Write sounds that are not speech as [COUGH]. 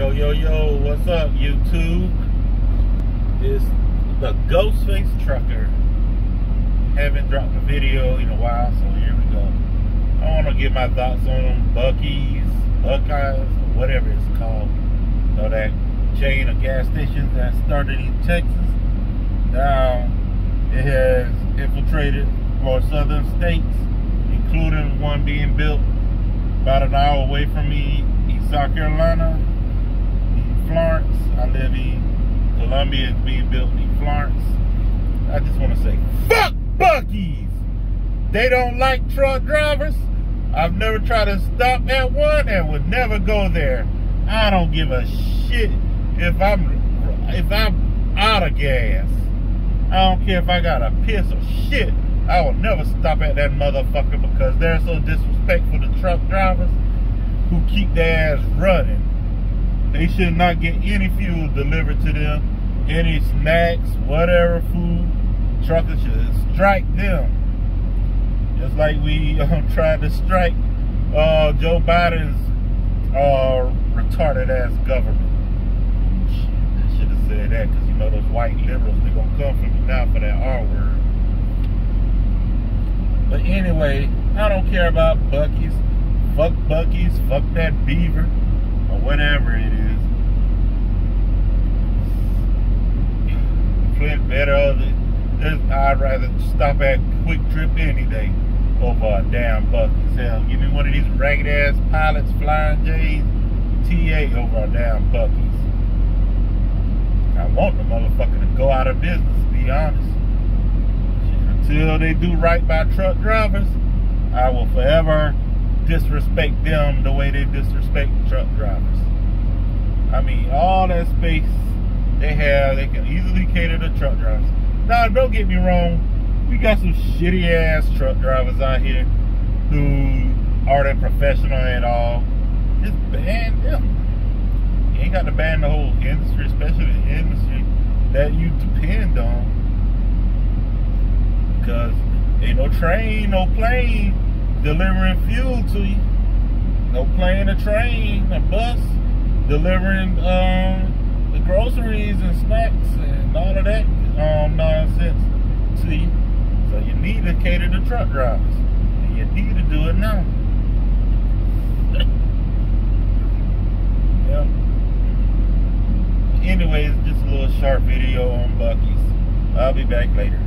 Yo, yo, yo, what's up, YouTube? It's the Ghostface Trucker. Haven't dropped a video in a while, so here we go. I want to get my thoughts on Buc-ee's, Buckeyes, whatever it's called. You know, that chain of gas stations that started in Texas. Now, it has infiltrated more southern states, including one being built about an hour away from me, in South Carolina, I Columbia. It's being built in Florence. I just want to say, fuck Buc-ee's. They don't like truck drivers. I've never tried to stop at one and would never go there. I don't give a shit if I'm if I'm out of gas. I don't care if I got a piss or shit. I will never stop at that motherfucker because they're so disrespectful to truck drivers who keep their ass running. They should not get any fuel delivered to them, any snacks, whatever food. Truckers should strike them. Just like we [LAUGHS] um, tried to strike uh, Joe Biden's uh, retarded ass government. I should have said that because you know those white liberals, they're going to come for me now for that R word. But anyway, I don't care about Buc-ee's. Fuck Buc-ee's, fuck that beaver whatever it is. Flint better. I'd rather stop at Quick Trip any day over a damn Buc-ee's. Give me one of these ragged ass pilots, Flying J's, TA over a damn Buc-ee's. I want the motherfucker to go out of business, to be honest. Until they do right by truck drivers, I will forever disrespect them the way they disrespect truck drivers. I mean, all that space they have, they can easily cater to truck drivers. Now, don't get me wrong, we got some shitty ass truck drivers out here who aren't professional at all. Just ban them. You ain't got to ban the whole industry, especially the industry that you depend on. Because ain't no train, no plane delivering fuel to you. No plane or train, a bus delivering um, the groceries and snacks and all of that um, nonsense to you. So you need to cater to truck drivers. And you need to do it now. [LAUGHS] yeah. Anyways, just a little short video on Buc-ee's. I'll be back later.